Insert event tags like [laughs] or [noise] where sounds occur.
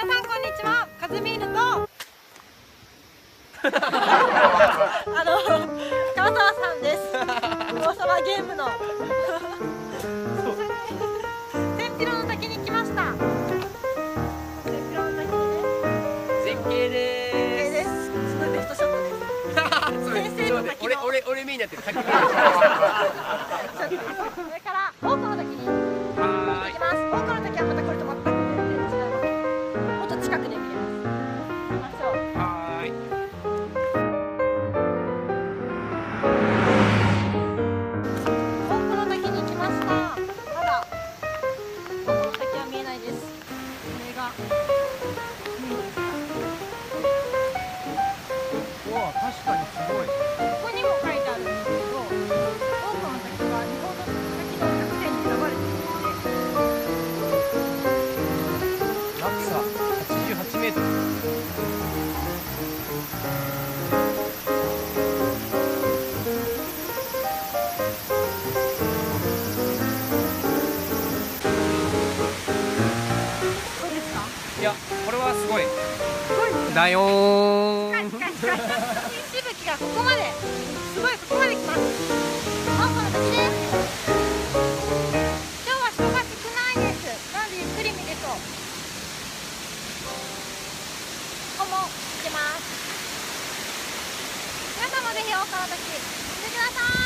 皆さんこんにちは。カズミールと。あの川沢さんです。王様ゲームの。天広の滝に来ました。天広の滝にね。絶景でです。すごいベストショットです。[laughs] 先生の滝の。俺俺俺メインになってる。先 [laughs] がうんわ確かにすごい。いやこれはすごい。だよー。ん。しぶきがここまで。すごいここまで来ます。今日は人が少ないです。なんでゆっくり見るとここも行けます。皆さんもぜひ大川の滝見てください